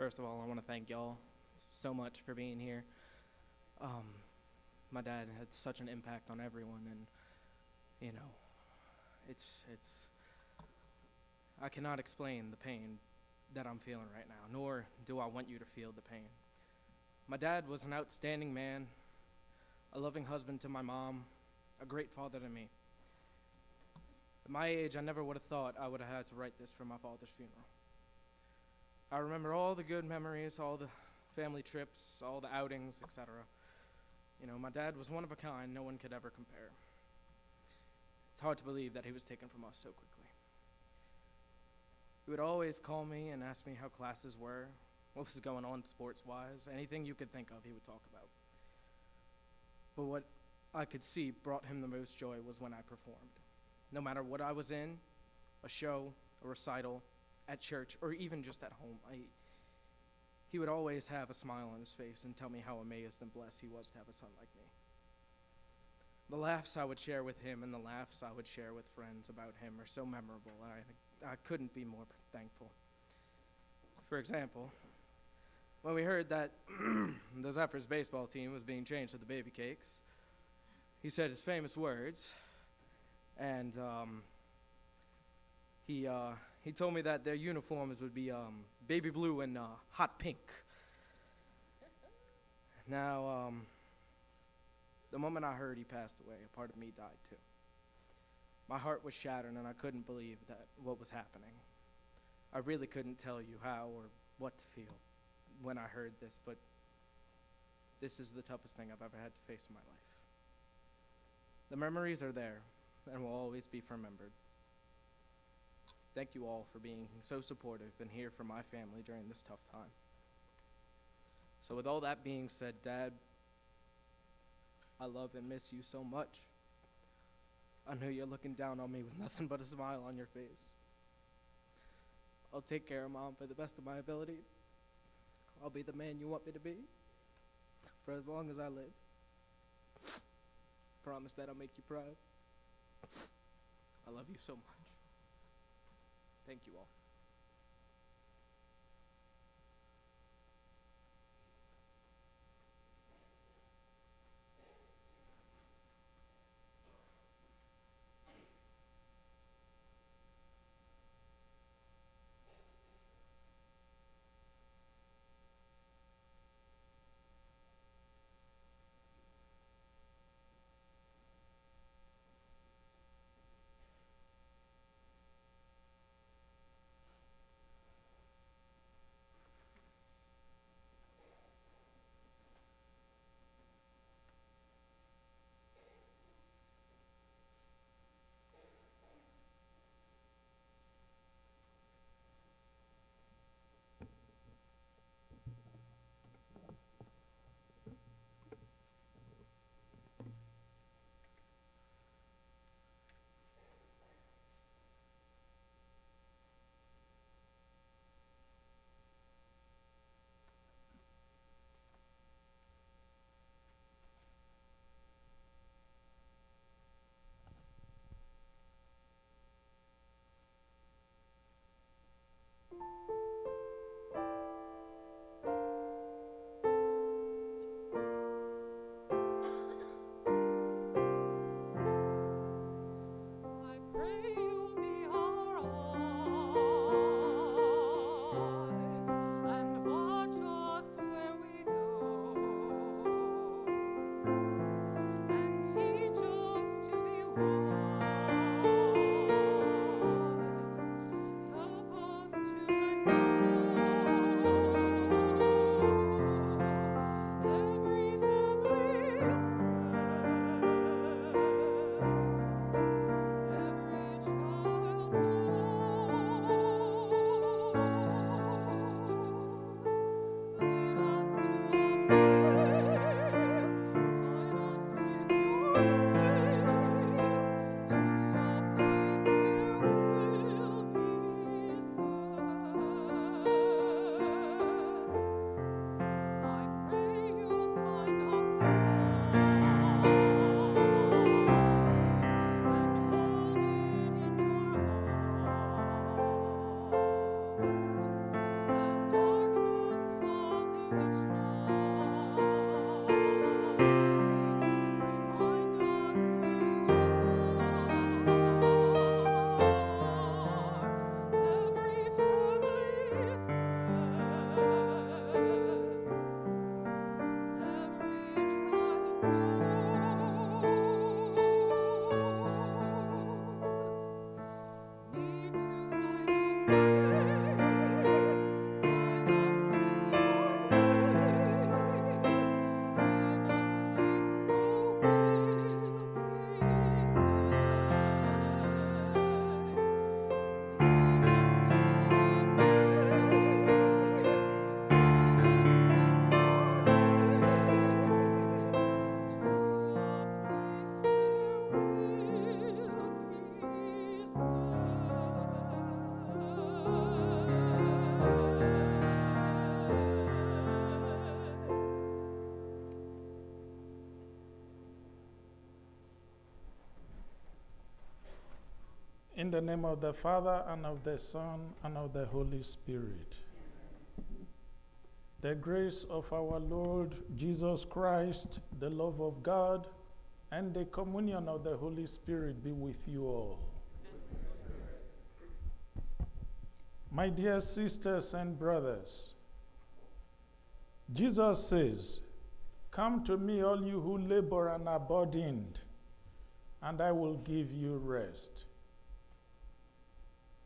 First of all, I want to thank y'all so much for being here. Um, my dad had such an impact on everyone, and you know, it's it's. I cannot explain the pain that I'm feeling right now, nor do I want you to feel the pain. My dad was an outstanding man, a loving husband to my mom, a great father to me. At my age, I never would have thought I would have had to write this for my father's funeral. I remember all the good memories, all the family trips, all the outings, etc. You know, my dad was one of a kind, no one could ever compare. It's hard to believe that he was taken from us so quickly. He would always call me and ask me how classes were, what was going on sports wise, anything you could think of, he would talk about. But what I could see brought him the most joy was when I performed. No matter what I was in, a show, a recital, at church, or even just at home, I, he would always have a smile on his face and tell me how amazed and blessed he was to have a son like me. The laughs I would share with him and the laughs I would share with friends about him are so memorable, I, I couldn't be more thankful. For example, when we heard that the Zephyrs baseball team was being changed to the Baby Cakes, he said his famous words, and um, he, uh, he told me that their uniforms would be um, baby blue and uh, hot pink. Now, um, the moment I heard he passed away, a part of me died too. My heart was shattered, and I couldn't believe that what was happening. I really couldn't tell you how or what to feel when I heard this, but this is the toughest thing I've ever had to face in my life. The memories are there and will always be remembered. Thank you all for being so supportive and here for my family during this tough time. So, with all that being said, Dad, I love and miss you so much. I know you're looking down on me with nothing but a smile on your face. I'll take care of Mom for the best of my ability. I'll be the man you want me to be for as long as I live. Promise that I'll make you proud. I love you so much. Thank you all. In the name of the Father, and of the Son, and of the Holy Spirit. The grace of our Lord Jesus Christ, the love of God, and the communion of the Holy Spirit be with you all. My dear sisters and brothers, Jesus says, Come to me, all you who labor and are burdened, and I will give you rest.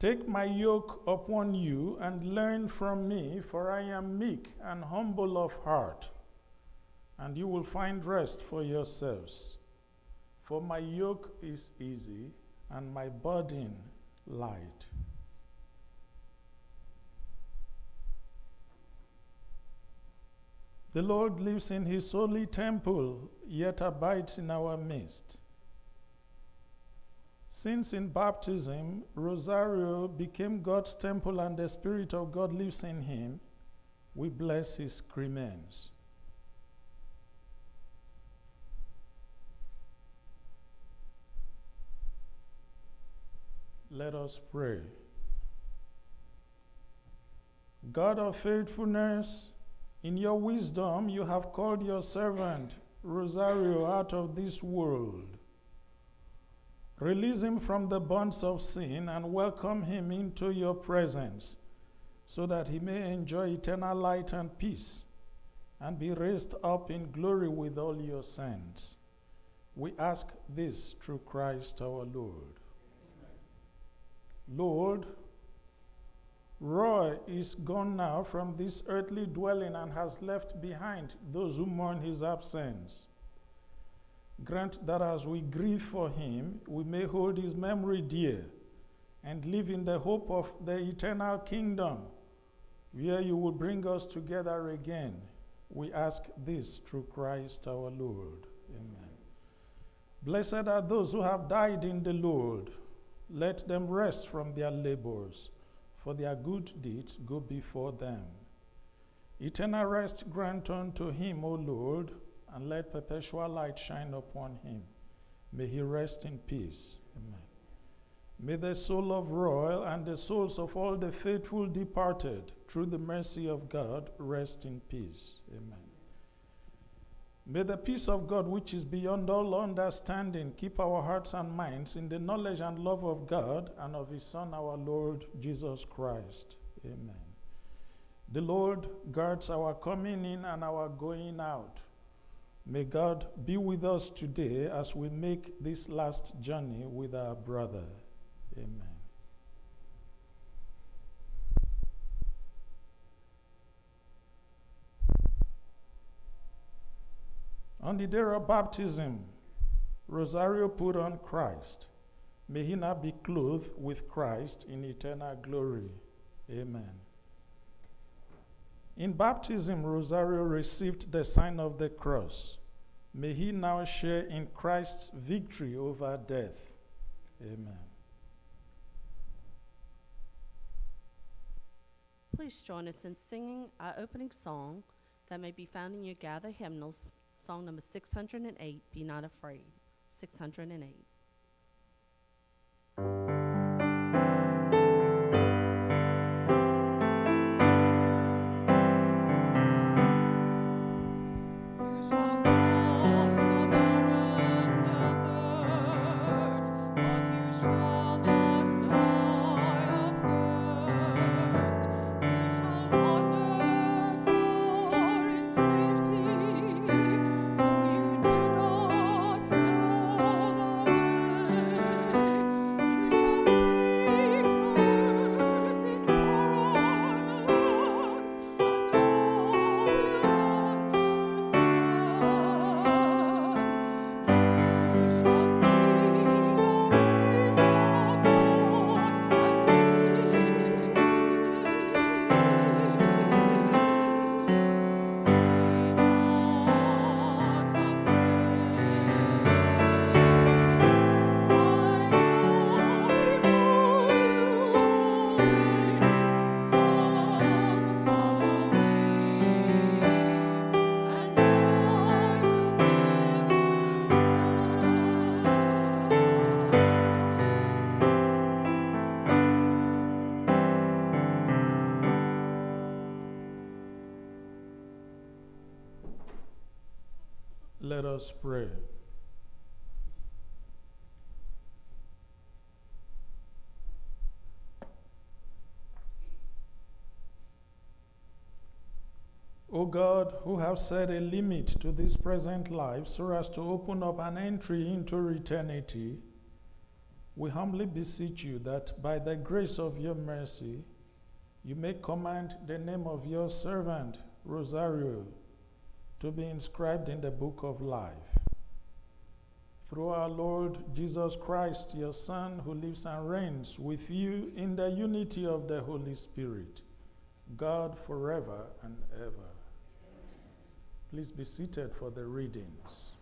Take my yoke upon you and learn from me, for I am meek and humble of heart, and you will find rest for yourselves. For my yoke is easy and my burden light. The Lord lives in his holy temple, yet abides in our midst. Since in baptism, Rosario became God's temple and the Spirit of God lives in him, we bless his remains. Let us pray. God of faithfulness, in your wisdom, you have called your servant Rosario out of this world. Release him from the bonds of sin and welcome him into your presence so that he may enjoy eternal light and peace and be raised up in glory with all your saints. We ask this through Christ our Lord. Lord, Roy is gone now from this earthly dwelling and has left behind those who mourn his absence. Grant that as we grieve for him, we may hold his memory dear and live in the hope of the eternal kingdom, where you will bring us together again. We ask this through Christ our Lord. Amen. Blessed are those who have died in the Lord. Let them rest from their labors for their good deeds go before them. Eternal rest grant unto him, O Lord, and let perpetual light shine upon him. May he rest in peace. Amen. May the soul of Royal and the souls of all the faithful departed, through the mercy of God, rest in peace. Amen. May the peace of God, which is beyond all understanding, keep our hearts and minds in the knowledge and love of God and of His Son, our Lord Jesus Christ. Amen. The Lord guards our coming in and our going out. May God be with us today as we make this last journey with our brother. Amen. On the day of baptism, Rosario put on Christ. May he now be clothed with Christ in eternal glory. Amen. In baptism, Rosario received the sign of the cross. May he now share in Christ's victory over death. Amen. Please join us in singing our opening song that may be found in your gather hymnals Song number 608, Be Not Afraid. 608. Let us pray. O God, who have set a limit to this present life so as to open up an entry into eternity, we humbly beseech you that by the grace of your mercy, you may command the name of your servant, Rosario, to be inscribed in the book of life. Through our Lord Jesus Christ, your Son, who lives and reigns with you in the unity of the Holy Spirit, God forever and ever. Please be seated for the readings.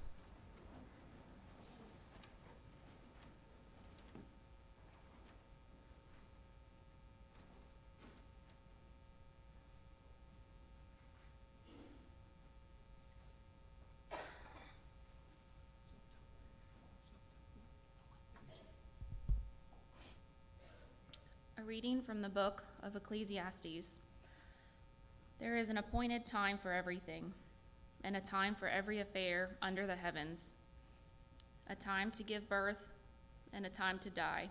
A reading from the book of Ecclesiastes. There is an appointed time for everything, and a time for every affair under the heavens, a time to give birth and a time to die,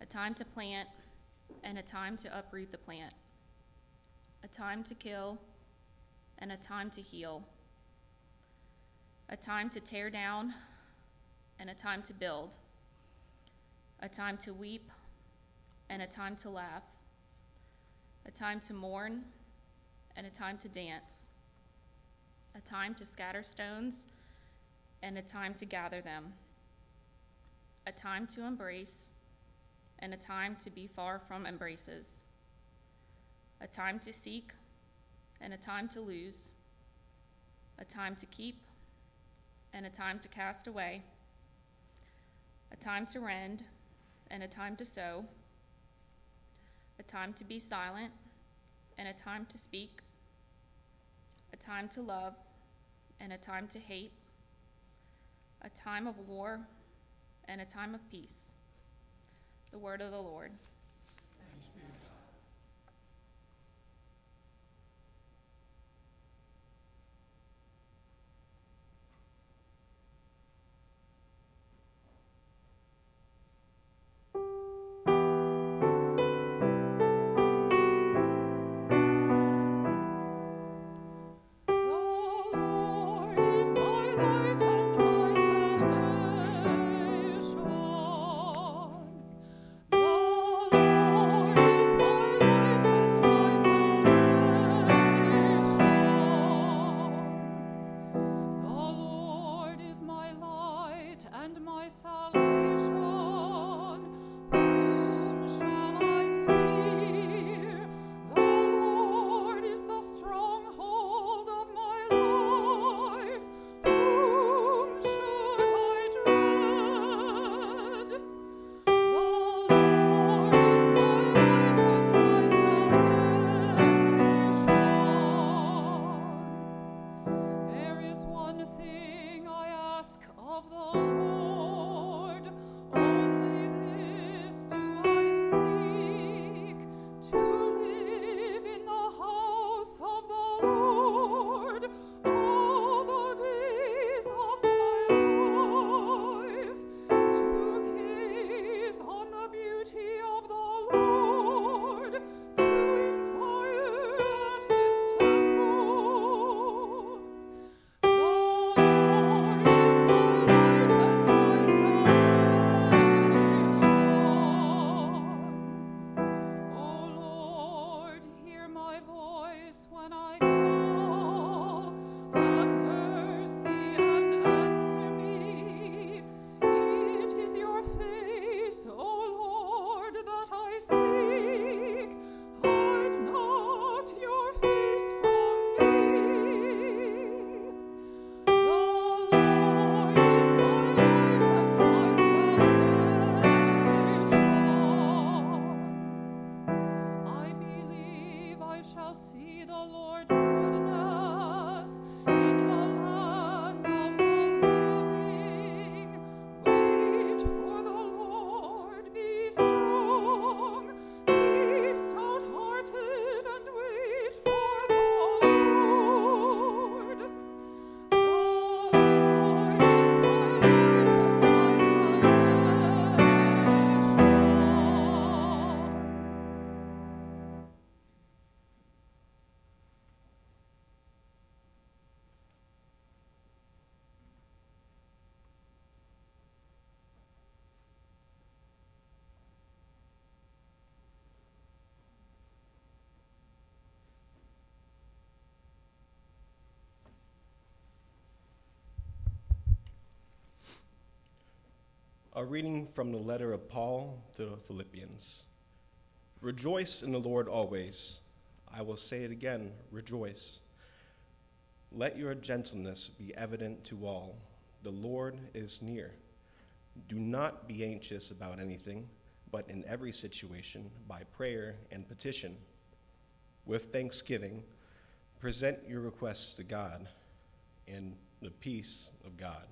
a time to plant and a time to uproot the plant, a time to kill and a time to heal, a time to tear down and a time to build, a time to weep and a time to laugh, a time to mourn and a time to dance, a time to scatter stones and a time to gather them, a time to embrace and a time to be far from embraces, a time to seek and a time to lose, a time to keep and a time to cast away, a time to rend and a time to sow time to be silent and a time to speak, a time to love and a time to hate, a time of war and a time of peace. The word of the Lord. A reading from the letter of Paul to the Philippians. Rejoice in the Lord always. I will say it again rejoice. Let your gentleness be evident to all. The Lord is near. Do not be anxious about anything, but in every situation, by prayer and petition, with thanksgiving, present your requests to God, and the peace of God,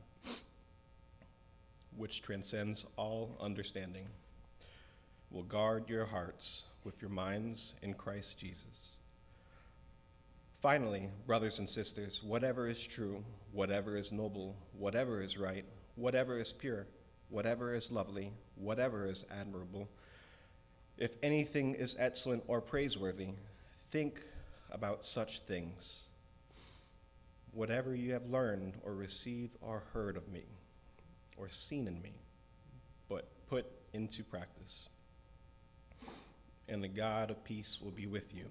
which transcends all understanding, will guard your hearts with your minds in Christ Jesus. Finally, brothers and sisters, whatever is true, whatever is noble, whatever is right, whatever is pure, whatever is lovely, whatever is admirable, if anything is excellent or praiseworthy, think about such things. Whatever you have learned or received or heard of me, or seen in me, but put into practice. And the God of peace will be with you.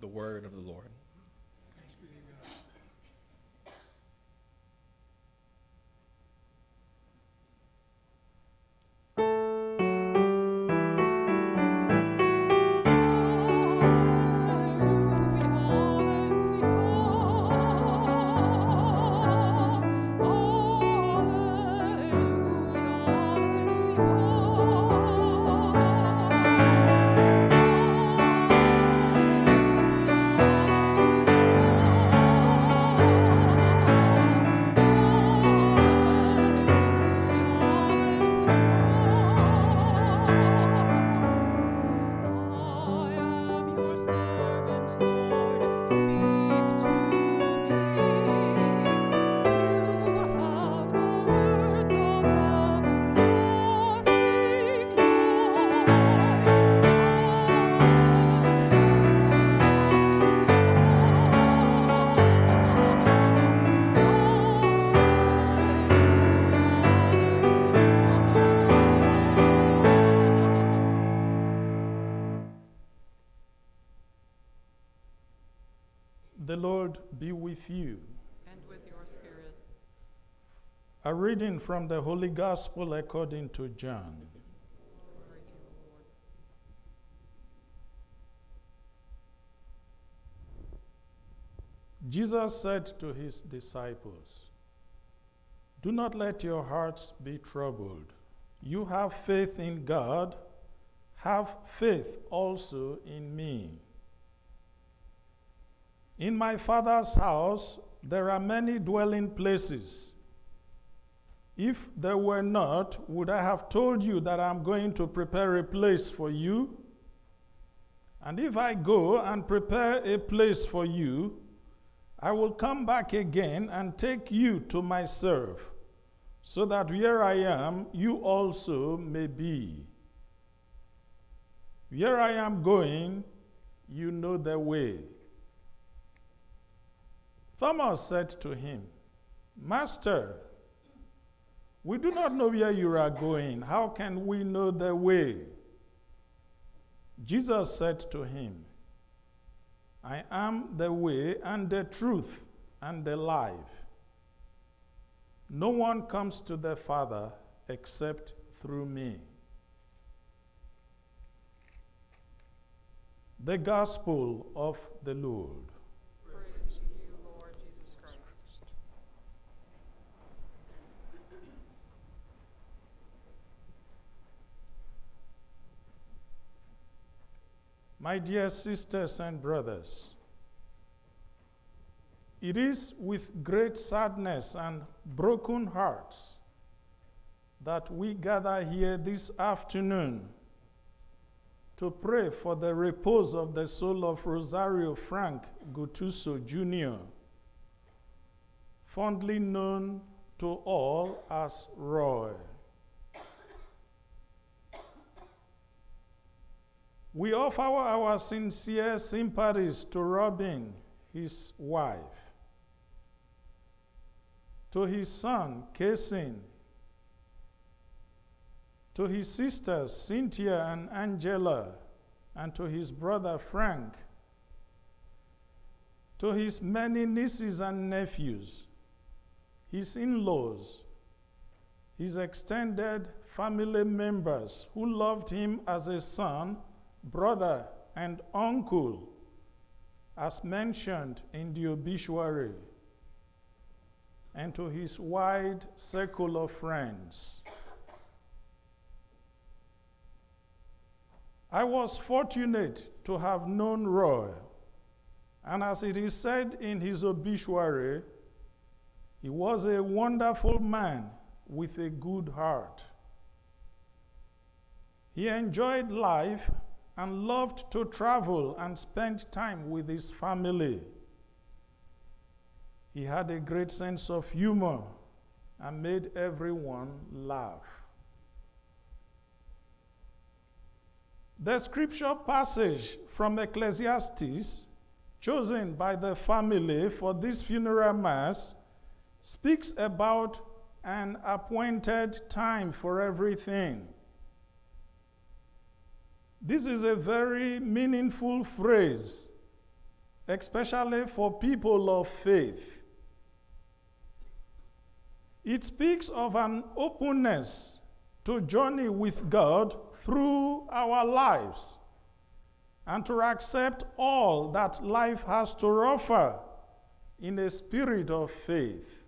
The word of the Lord. With you. And with your spirit. A reading from the Holy Gospel according to John. Glory to you, Lord. Jesus said to his disciples, Do not let your hearts be troubled. You have faith in God, have faith also in me. In my Father's house there are many dwelling places. If there were not, would I have told you that I'm going to prepare a place for you? And if I go and prepare a place for you, I will come back again and take you to myself, so that where I am, you also may be. Where I am going, you know the way. Thomas said to him, Master, we do not know where you are going. How can we know the way? Jesus said to him, I am the way and the truth and the life. No one comes to the Father except through me. The Gospel of the Lord. Praise to you, Lord Jesus Christ. My dear sisters and brothers, it is with great sadness and broken hearts that we gather here this afternoon to pray for the repose of the soul of Rosario Frank Guttuso Jr., fondly known to all as Roy. We offer our sincere sympathies to Robin, his wife, to his son, Kasin, to his sisters, Cynthia and Angela, and to his brother, Frank, to his many nieces and nephews, his in laws, his extended family members who loved him as a son, brother, and uncle, as mentioned in the obituary, and to his wide circle of friends. I was fortunate to have known Roy, and as it is said in his obituary, he was a wonderful man with a good heart. He enjoyed life and loved to travel and spend time with his family. He had a great sense of humor and made everyone laugh. The scripture passage from Ecclesiastes, chosen by the family for this funeral mass, speaks about an appointed time for everything. This is a very meaningful phrase, especially for people of faith. It speaks of an openness to journey with God through our lives and to accept all that life has to offer in a spirit of faith.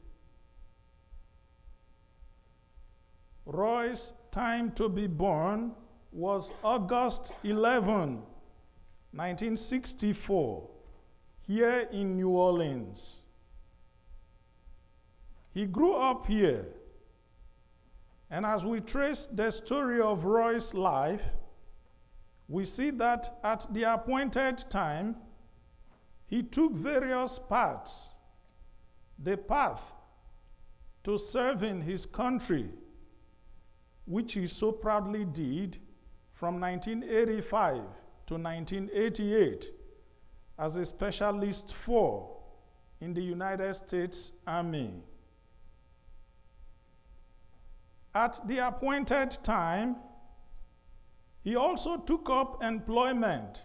Roy's time to be born was August 11, 1964, here in New Orleans. He grew up here, and as we trace the story of Roy's life, we see that at the appointed time, he took various paths. The path to serving his country, which he so proudly did from 1985 to 1988 as a specialist for in the United States Army. At the appointed time, he also took up employment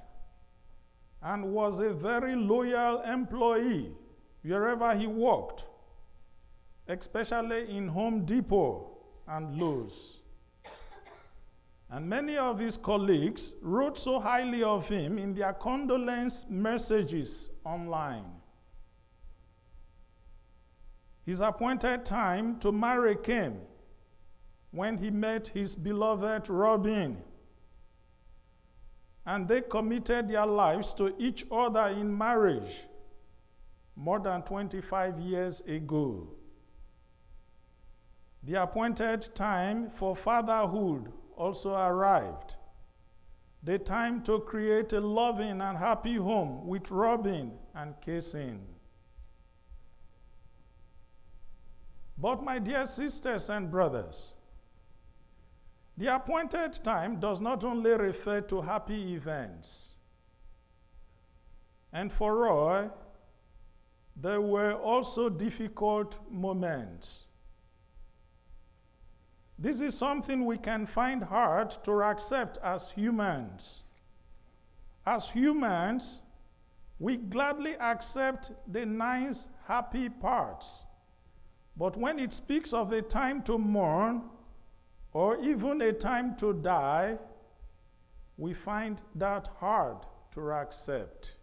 and was a very loyal employee wherever he worked, especially in Home Depot and Lowe's. And many of his colleagues wrote so highly of him in their condolence messages online. His appointed time to marry came when he met his beloved Robin. And they committed their lives to each other in marriage more than 25 years ago. The appointed time for fatherhood also arrived. The time to create a loving and happy home with Robin and kissing. But, my dear sisters and brothers, the appointed time does not only refer to happy events. And for Roy, there were also difficult moments. This is something we can find hard to accept as humans. As humans, we gladly accept the nice, happy parts. But when it speaks of a time to mourn or even a time to die, we find that hard to accept.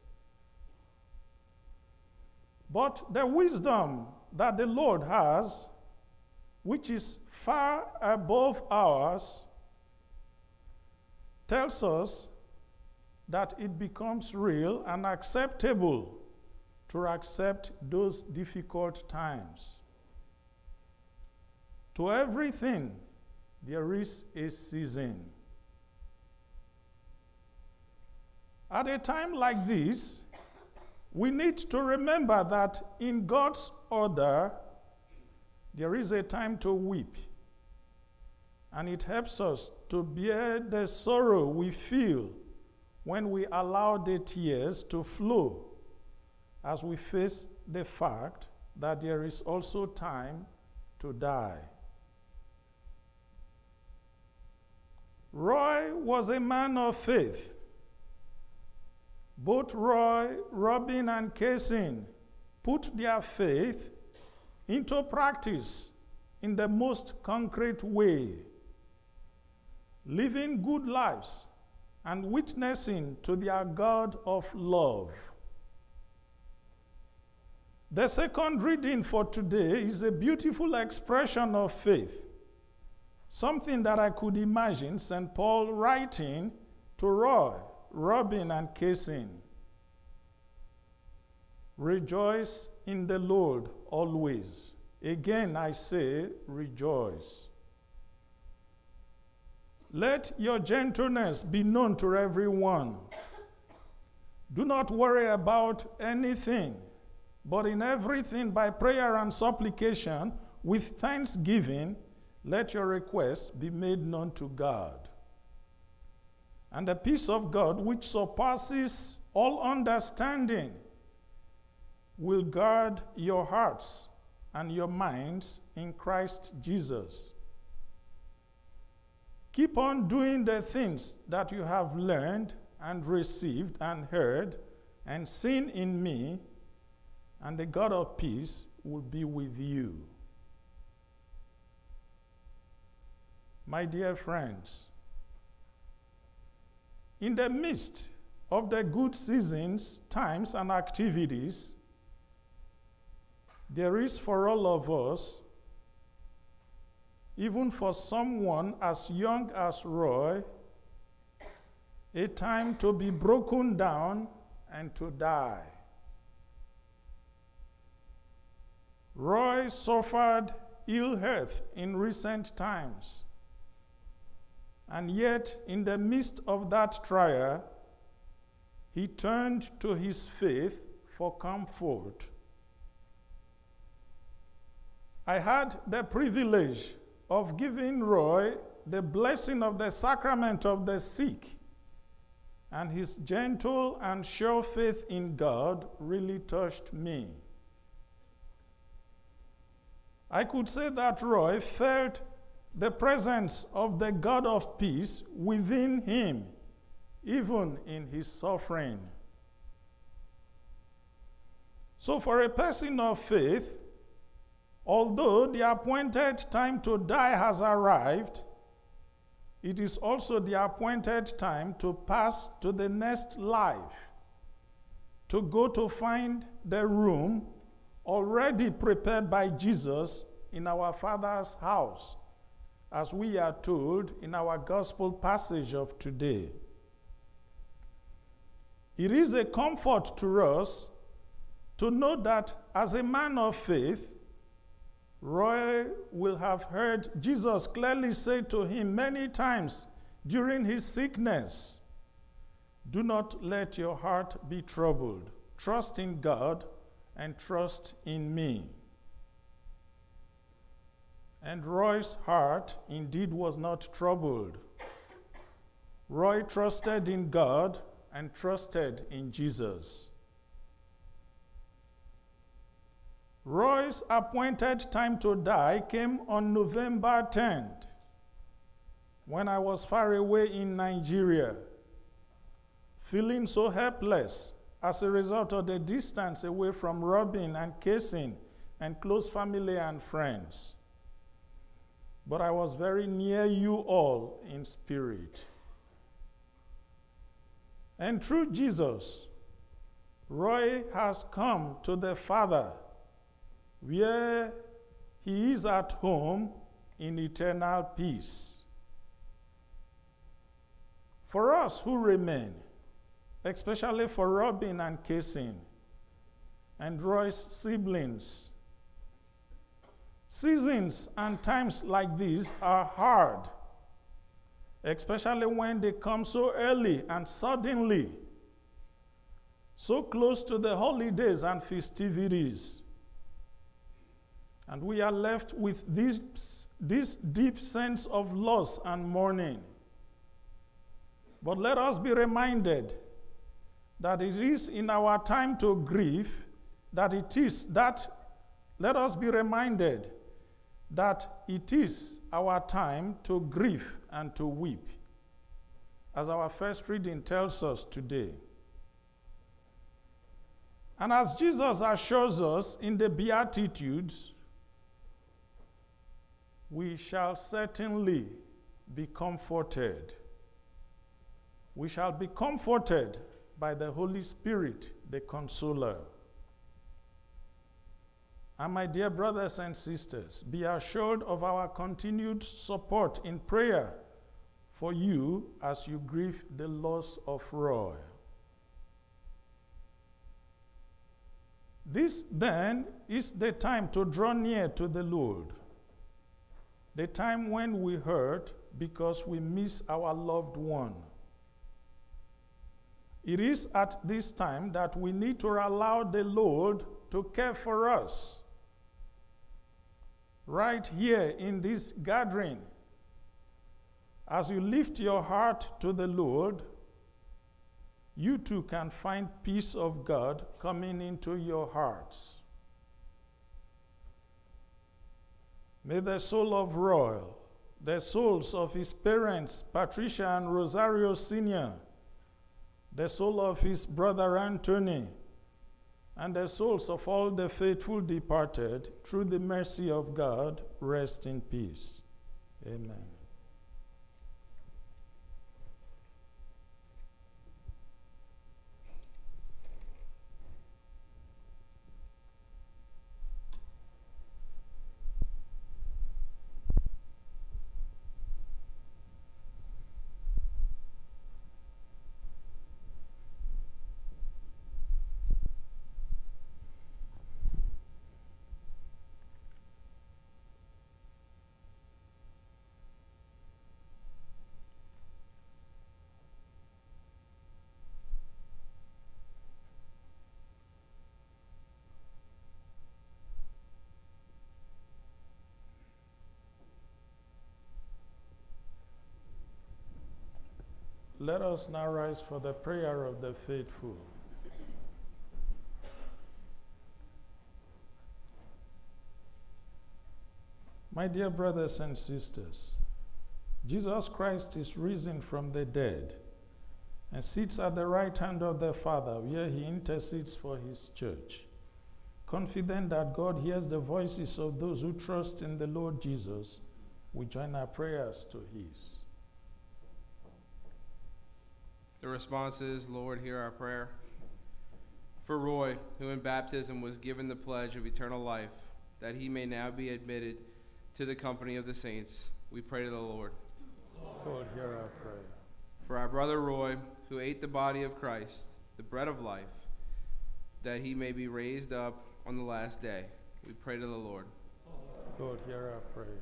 But the wisdom that the Lord has, which is far above ours, tells us that it becomes real and acceptable to accept those difficult times. To everything, there is a season. At a time like this, we need to remember that in God's order, there is a time to weep. And it helps us to bear the sorrow we feel when we allow the tears to flow as we face the fact that there is also time to die. Roy was a man of faith. Both Roy, Robin, and Casey put their faith into practice in the most concrete way, living good lives and witnessing to their God of love. The second reading for today is a beautiful expression of faith, something that I could imagine St. Paul writing to Roy, Robin, and Casing. Rejoice in the Lord always. Again, I say, rejoice. Let your gentleness be known to everyone. Do not worry about anything, but in everything, by prayer and supplication, with thanksgiving, let your requests be made known to God. And the peace of God, which surpasses all understanding, will guard your hearts and your minds in Christ Jesus. Keep on doing the things that you have learned and received and heard and seen in me, and the God of peace will be with you. My dear friends, in the midst of the good seasons, times, and activities, there is for all of us, even for someone as young as Roy, a time to be broken down and to die. Roy suffered ill health in recent times. And yet, in the midst of that trial, he turned to his faith for comfort. I had the privilege of giving Roy the blessing of the sacrament of the sick, and his gentle and sure faith in God really touched me. I could say that Roy felt the presence of the God of peace within him, even in his suffering. So, for a person of faith, although the appointed time to die has arrived, it is also the appointed time to pass to the next life, to go to find the room already prepared by Jesus in our Father's house as we are told in our gospel passage of today. It is a comfort to us to know that as a man of faith, Roy will have heard Jesus clearly say to him many times during his sickness Do not let your heart be troubled. Trust in God and trust in me. And Roy's heart indeed was not troubled. Roy trusted in God and trusted in Jesus. Roy's appointed time to die came on November 10th, when I was far away in Nigeria, feeling so helpless as a result of the distance away from Robin and Casing and close family and friends but I was very near you all in spirit. And through Jesus, Roy has come to the Father, where he is at home in eternal peace. For us who remain, especially for Robin and Casing, and Roy's siblings, Seasons and times like these are hard, especially when they come so early and suddenly, so close to the holidays and festivities. And we are left with this, this deep sense of loss and mourning. But let us be reminded that it is in our time to grieve that it is that, let us be reminded that it is our time to grieve and to weep, as our first reading tells us today. And as Jesus assures us in the Beatitudes, we shall certainly be comforted. We shall be comforted by the Holy Spirit, the Consoler. And my dear brothers and sisters, be assured of our continued support in prayer for you as you grieve the loss of Roy. This then is the time to draw near to the Lord. The time when we hurt because we miss our loved one. It is at this time that we need to allow the Lord to care for us. Right here in this gathering, as you lift your heart to the Lord, you too can find peace of God coming into your hearts. May the soul of Royal, the souls of his parents, Patricia and Rosario Sr., the soul of his brother Anthony, and the souls of all the faithful departed, through the mercy of God, rest in peace. Amen. Let us now rise for the prayer of the faithful. My dear brothers and sisters, Jesus Christ is risen from the dead and sits at the right hand of the Father, where he intercedes for his church. Confident that God hears the voices of those who trust in the Lord Jesus, we join our prayers to his. The response is, Lord, hear our prayer. For Roy, who in baptism was given the pledge of eternal life, that he may now be admitted to the company of the saints, we pray to the Lord. Lord, hear our prayer. For our brother Roy, who ate the body of Christ, the bread of life, that he may be raised up on the last day, we pray to the Lord. Lord, hear our prayer.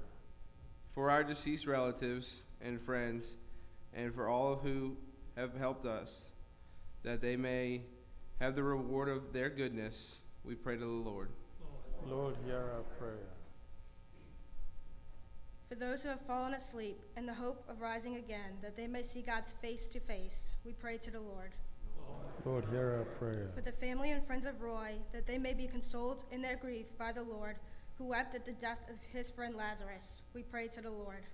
For our deceased relatives and friends, and for all who have helped us, that they may have the reward of their goodness, we pray to the Lord. Lord, hear our prayer. For those who have fallen asleep in the hope of rising again, that they may see God's face to face, we pray to the Lord. Lord, hear our prayer. For the family and friends of Roy, that they may be consoled in their grief by the Lord, who wept at the death of his friend Lazarus, we pray to the Lord.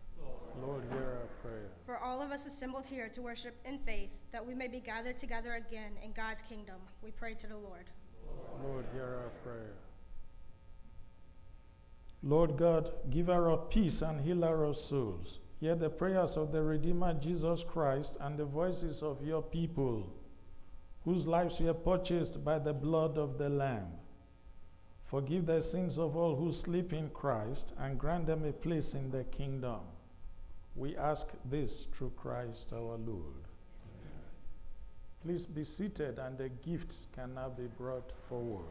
Lord, hear our prayer. All of us assembled here to worship in faith, that we may be gathered together again in God's kingdom, we pray to the Lord. Lord, hear our prayer. Lord God, giver of peace and heal our souls, hear the prayers of the Redeemer Jesus Christ and the voices of your people, whose lives were purchased by the blood of the Lamb. Forgive the sins of all who sleep in Christ and grant them a place in the kingdom. We ask this through Christ our Lord. Please be seated and the gifts can now be brought forward.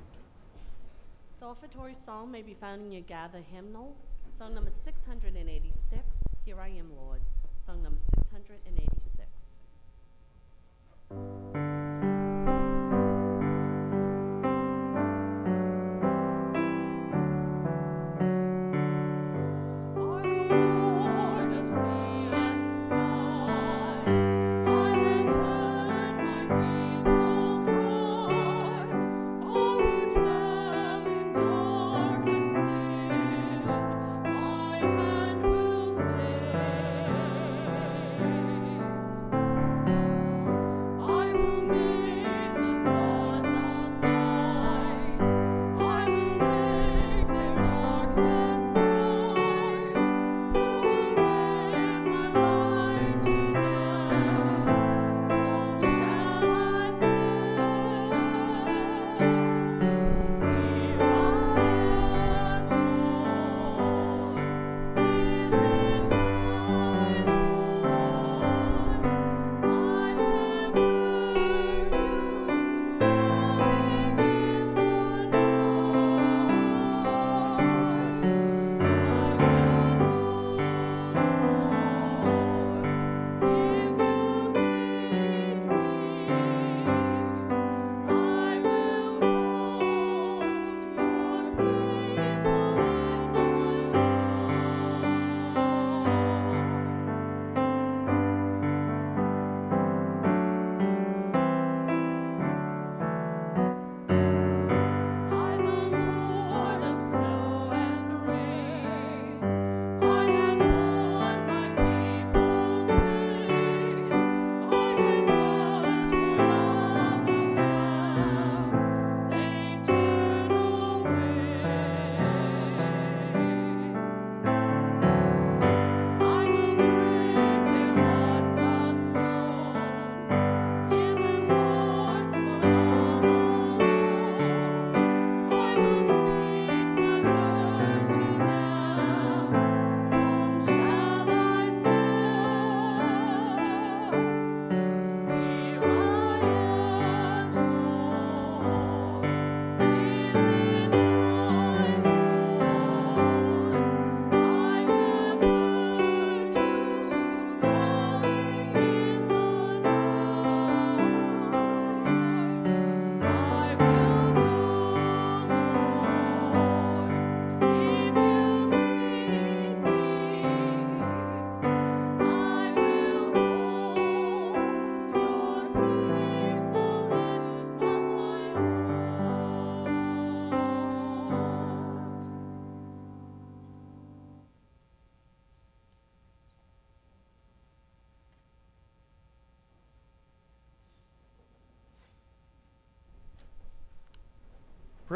The offertory song may be found in your gather hymnal, song number 686, Here I Am, Lord, song number 686.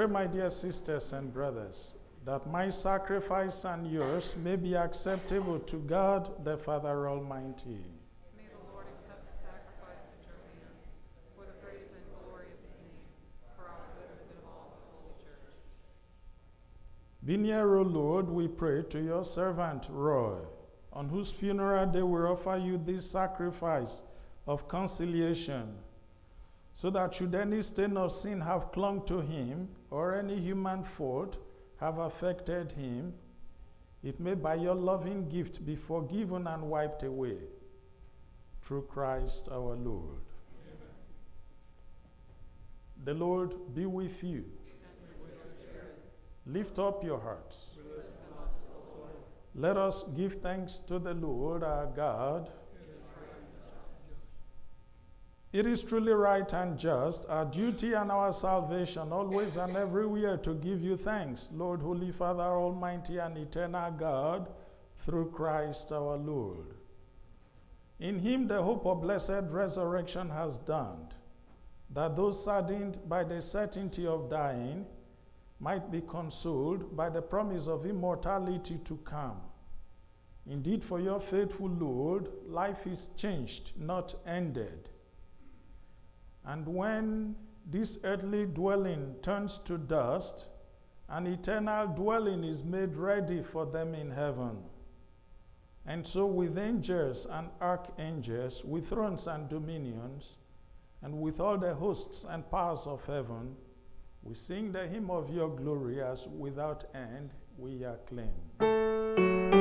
Pray, my dear sisters and brothers, that my sacrifice and yours may be acceptable to God the Father Almighty. May the Lord accept the sacrifice at your hands for the praise and glory of his name, for our good and the good of all his holy church. Be near, O Lord, we pray, to your servant Roy, on whose funeral day we offer you this sacrifice of conciliation, so that should any stain of sin have clung to him, or any human fault have affected him, it may by your loving gift be forgiven and wiped away. Through Christ our Lord. The Lord be with you. Lift up your hearts. Let us give thanks to the Lord our God. It is truly right and just, our duty and our salvation, always and everywhere to give you thanks, Lord, Holy Father, Almighty and eternal God, through Christ our Lord. In him the hope of blessed resurrection has dawned, that those saddened by the certainty of dying might be consoled by the promise of immortality to come. Indeed, for your faithful Lord, life is changed, not ended. And when this earthly dwelling turns to dust, an eternal dwelling is made ready for them in heaven. And so, with angels and archangels, with thrones and dominions, and with all the hosts and powers of heaven, we sing the hymn of your glory as without end we acclaim.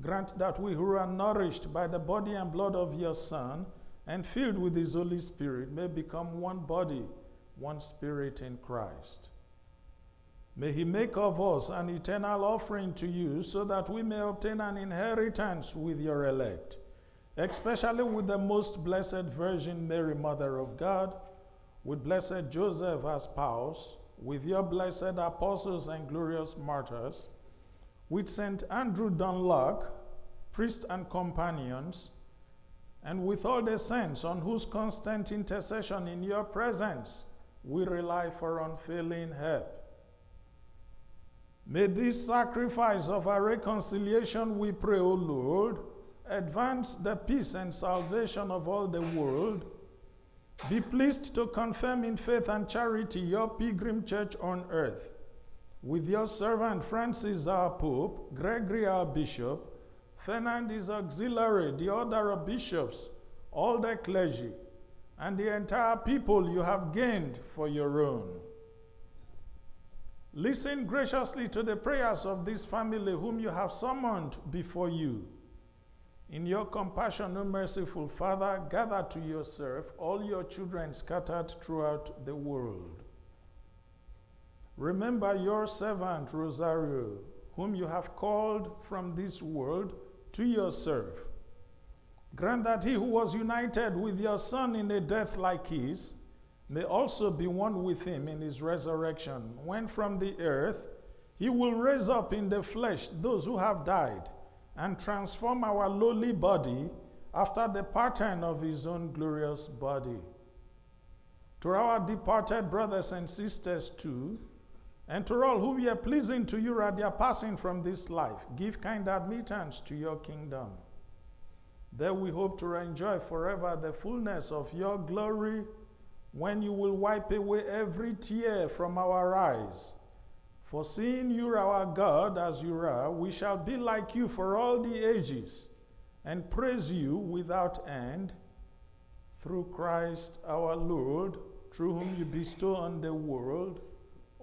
grant that we who are nourished by the body and blood of your Son and filled with his Holy Spirit may become one body, one spirit in Christ. May he make of us an eternal offering to you so that we may obtain an inheritance with your elect, especially with the most blessed Virgin Mary, Mother of God, with blessed Joseph as spouse, with your blessed apostles and glorious martyrs, with St. Andrew Dung-Lac, priest and companions, and with all the saints on whose constant intercession in your presence we rely for unfailing help. May this sacrifice of our reconciliation, we pray, O Lord, advance the peace and salvation of all the world. Be pleased to confirm in faith and charity your pilgrim church on earth. With your servant Francis, our Pope, Gregory, our Bishop, Fernand, his auxiliary, the order of bishops, all the clergy, and the entire people you have gained for your own. Listen graciously to the prayers of this family whom you have summoned before you. In your compassion, O merciful Father, gather to yourself all your children scattered throughout the world. Remember your servant Rosario, whom you have called from this world to yourself. Grant that he who was united with your Son in a death like his may also be one with him in his resurrection, when from the earth he will raise up in the flesh those who have died and transform our lowly body after the pattern of his own glorious body. To our departed brothers and sisters, too, and to all who were pleasing to you at their passing from this life, give kind admittance to your kingdom. There we hope to enjoy forever the fullness of your glory when you will wipe away every tear from our eyes. For seeing you, our God, as you are, we shall be like you for all the ages and praise you without end through Christ our Lord, through whom you bestow on the world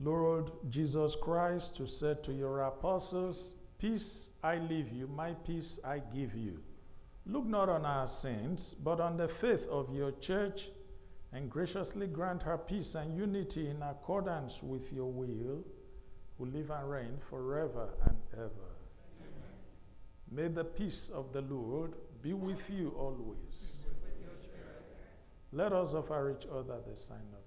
Lord Jesus Christ, who said to your apostles, Peace I leave you, my peace I give you. Look not on our sins, but on the faith of your church, and graciously grant her peace and unity in accordance with your will, who live and reign forever and ever. Amen. May the peace of the Lord be with you always. Let us offer each other the sign of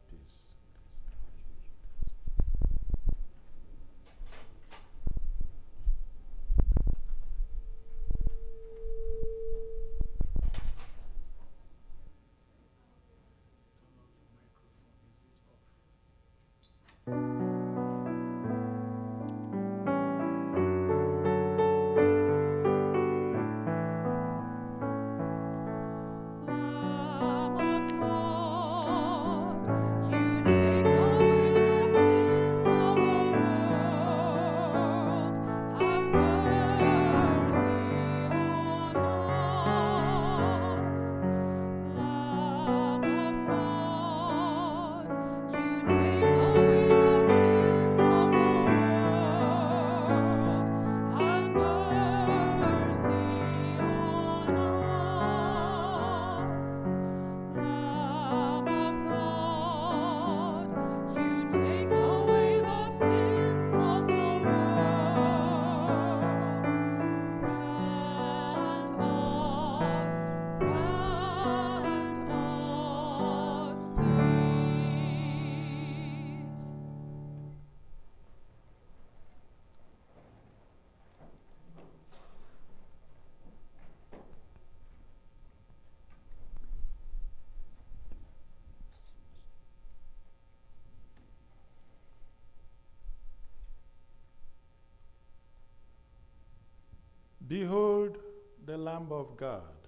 Behold the Lamb of God.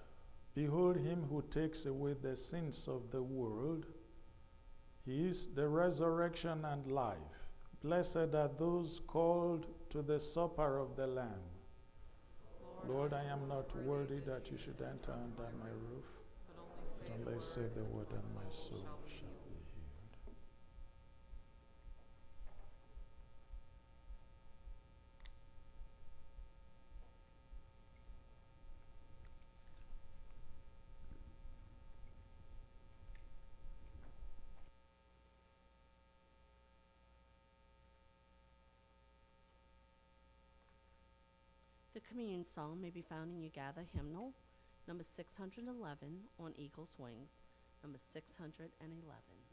Behold him who takes away the sins of the world. He is the resurrection and life. Blessed are those called to the supper of the Lamb. Lord, I am not worthy that you should enter under my roof. But Only say the word, and my soul shall communion song may be found in your gather hymnal, number 611 on Eagle's Wings, number 611.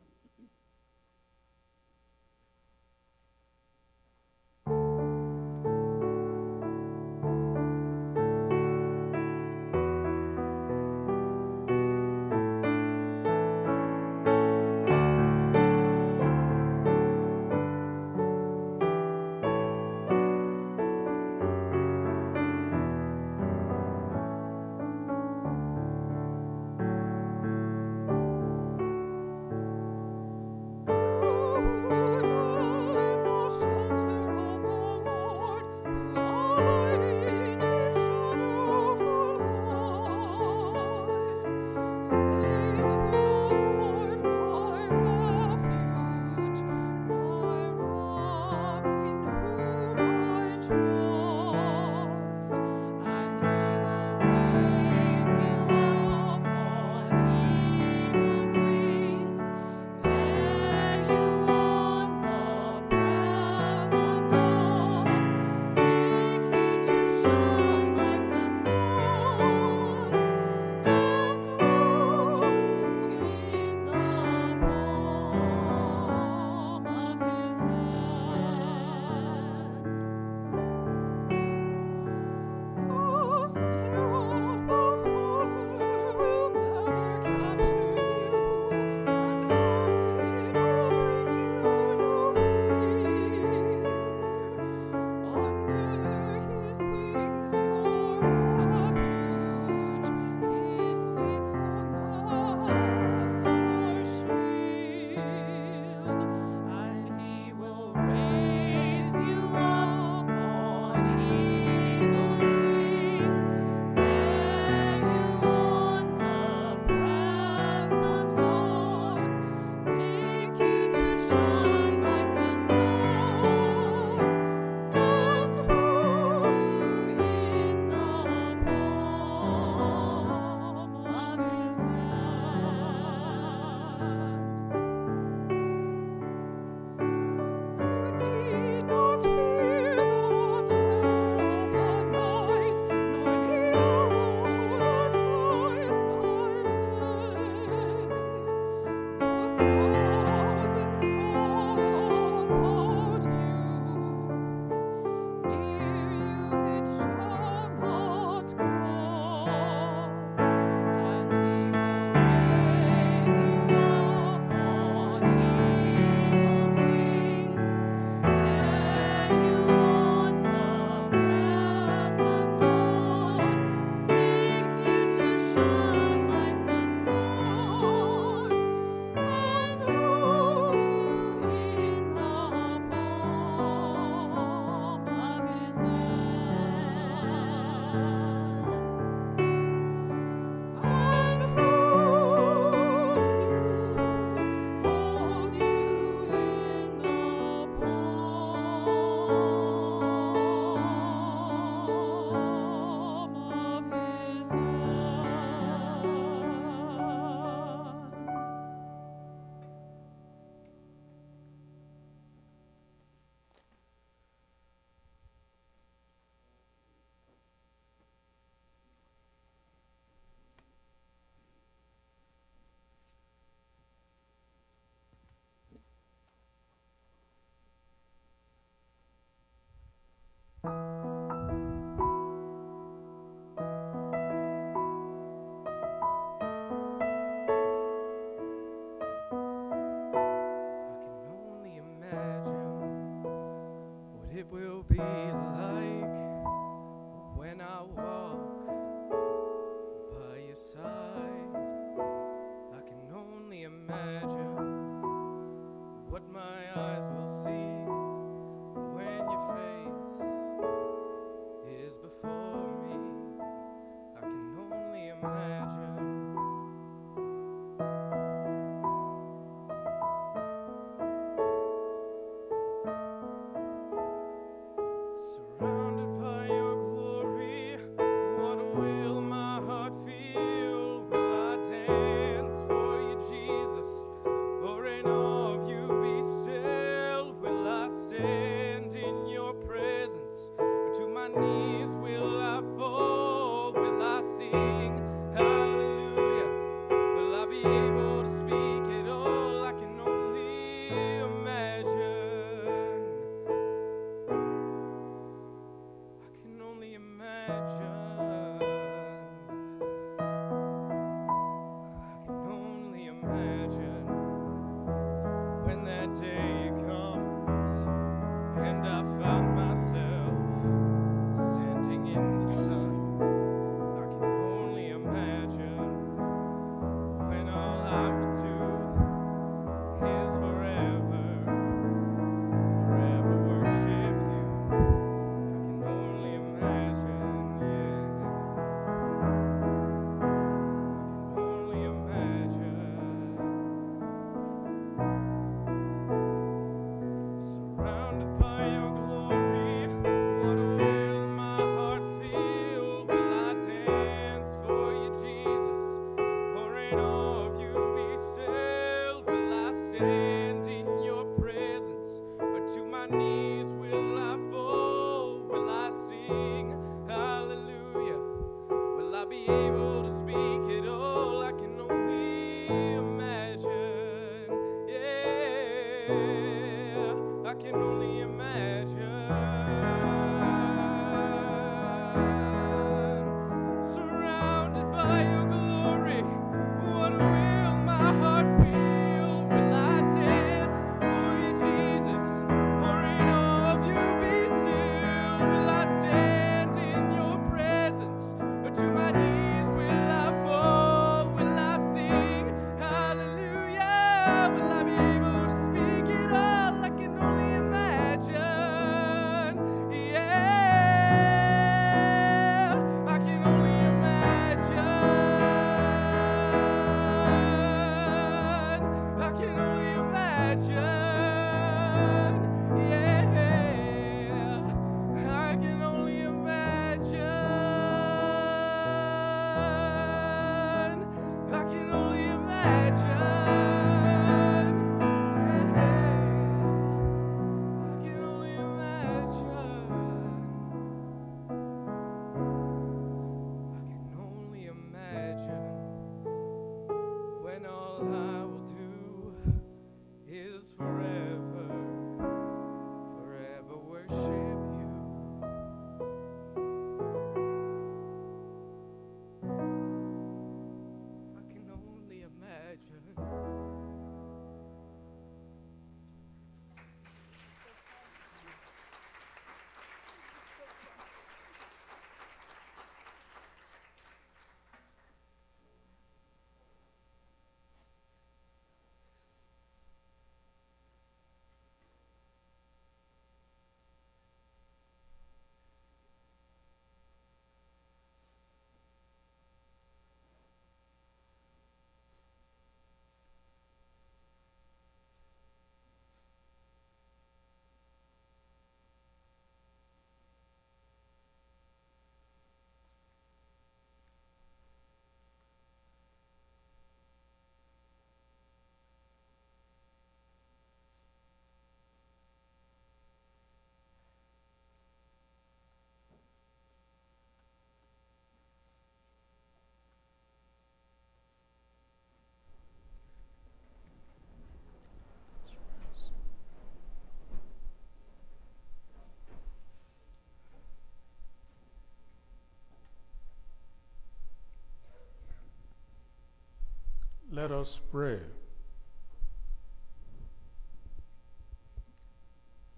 Let us pray.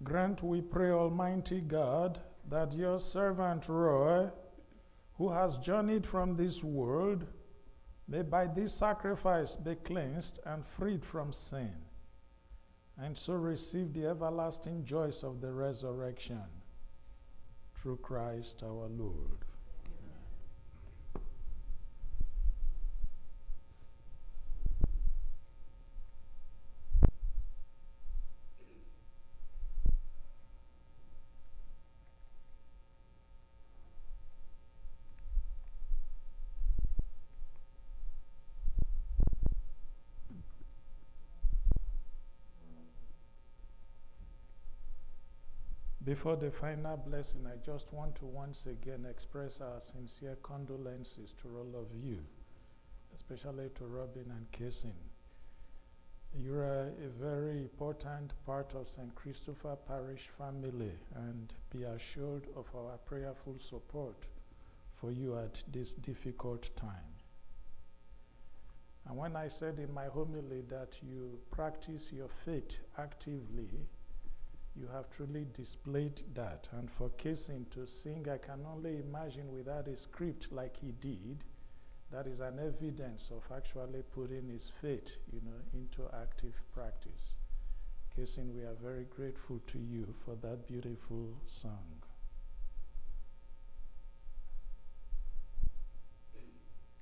Grant, we pray, Almighty God, that your servant Roy, who has journeyed from this world, may by this sacrifice be cleansed and freed from sin, and so receive the everlasting joys of the resurrection. Through Christ our Lord. Before the final blessing, I just want to once again express our sincere condolences to all of you, especially to Robin and Kason. You are a very important part of St. Christopher Parish family, and be assured of our prayerful support for you at this difficult time. And when I said in my homily that you practice your faith actively, you have truly displayed that. And for Kason to sing, I can only imagine without a script like he did, that is an evidence of actually putting his faith, you know, into active practice. Kason, we are very grateful to you for that beautiful song.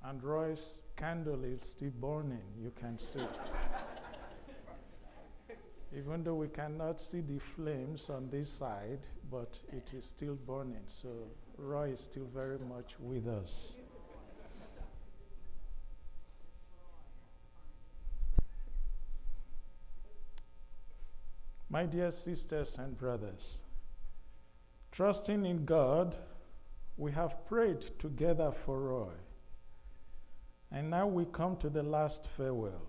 And Roy's candle is still burning, you can see. Even though we cannot see the flames on this side, but it is still burning. So Roy is still very much with us. My dear sisters and brothers, trusting in God, we have prayed together for Roy. And now we come to the last farewell.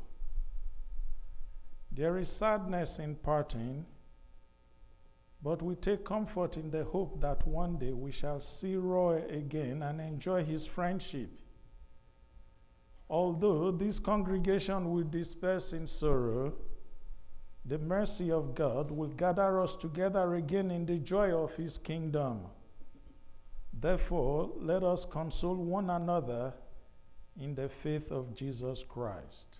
There is sadness in parting, but we take comfort in the hope that one day we shall see Roy again and enjoy his friendship. Although this congregation will disperse in sorrow, the mercy of God will gather us together again in the joy of his kingdom. Therefore, let us console one another in the faith of Jesus Christ.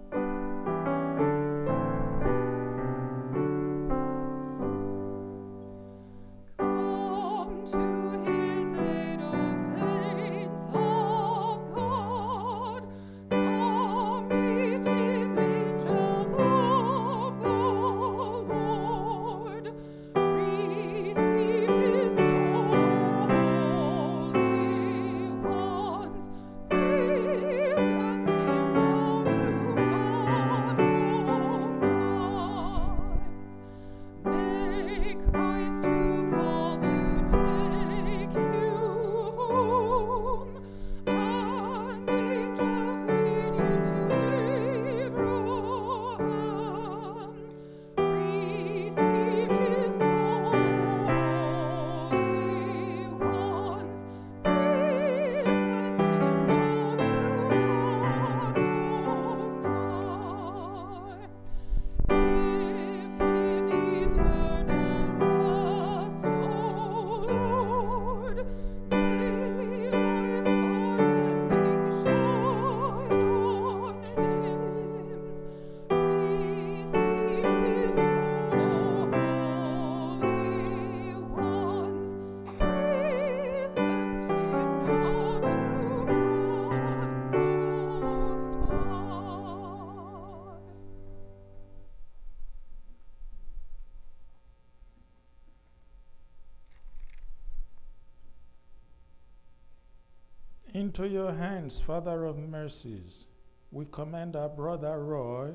Into your hands, Father of mercies, we commend our brother Roy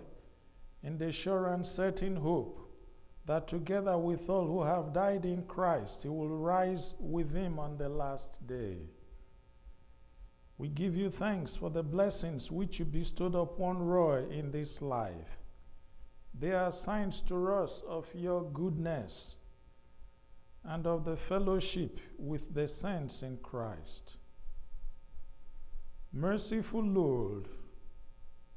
in the sure and certain hope that together with all who have died in Christ, he will rise with him on the last day. We give you thanks for the blessings which you bestowed upon Roy in this life. They are signs to us of your goodness and of the fellowship with the saints in Christ. Merciful Lord,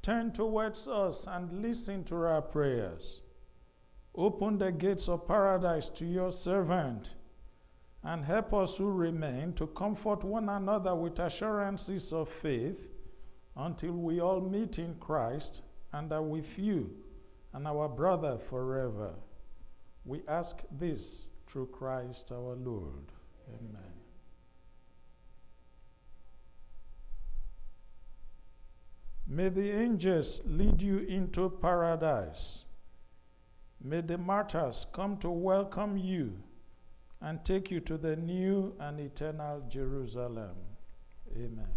turn towards us and listen to our prayers. Open the gates of paradise to your servant and help us who remain to comfort one another with assurances of faith until we all meet in Christ and are with you and our brother forever. We ask this through Christ our Lord. Amen. May the angels lead you into paradise. May the martyrs come to welcome you and take you to the new and eternal Jerusalem. Amen.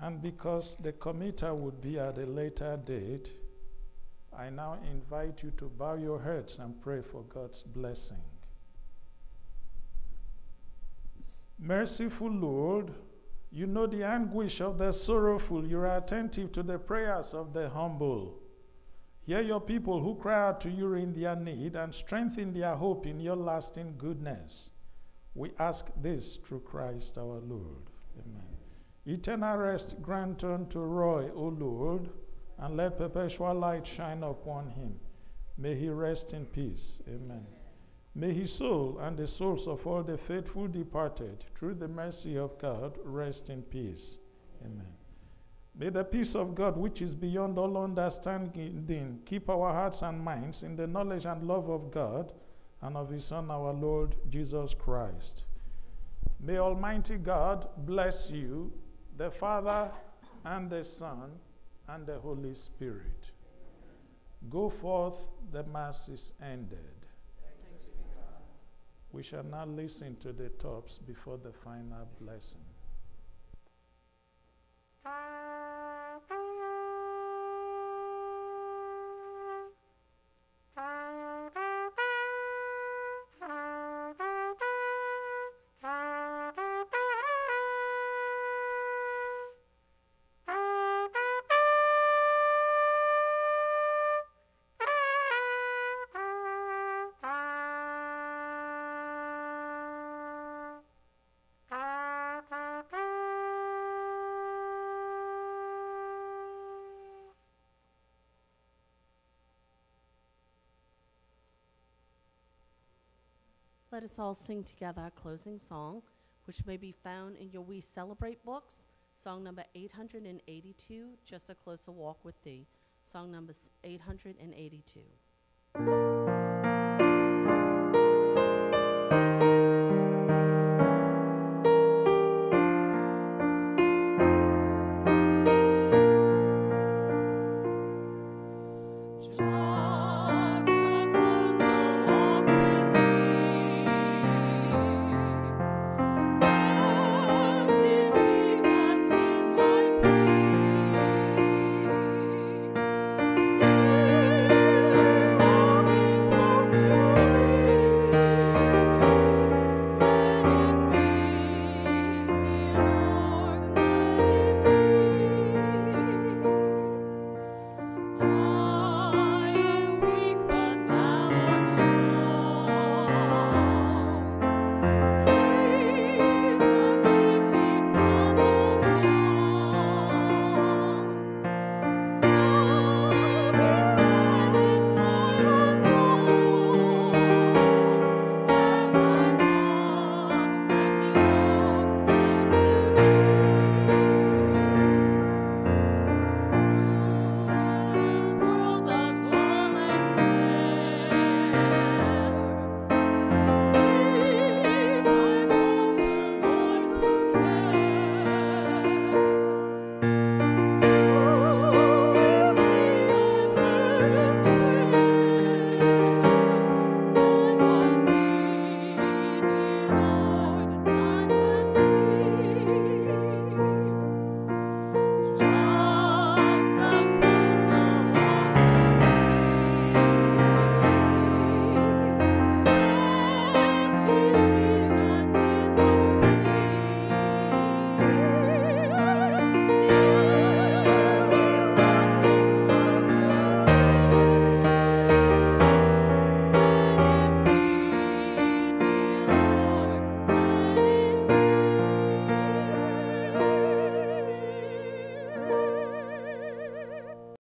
And because the committal would be at a later date, I now invite you to bow your heads and pray for God's blessing. Merciful Lord, you know the anguish of the sorrowful. You are attentive to the prayers of the humble. Hear your people who cry out to you in their need and strengthen their hope in your lasting goodness. We ask this through Christ our Lord. Amen. Eternal rest grant unto Roy, O Lord, and let perpetual light shine upon him. May he rest in peace. Amen. May his soul and the souls of all the faithful departed, through the mercy of God, rest in peace. Amen. May the peace of God, which is beyond all understanding, keep our hearts and minds in the knowledge and love of God and of his Son, our Lord Jesus Christ. May Almighty God bless you, the Father and the Son and the Holy Spirit. Go forth, the Mass is ended. We shall now listen to the Taps before the final blessing. Let us all sing together our closing song, which may be found in your We Celebrate books, song number 882, Just a Closer Walk with Thee, song number 882.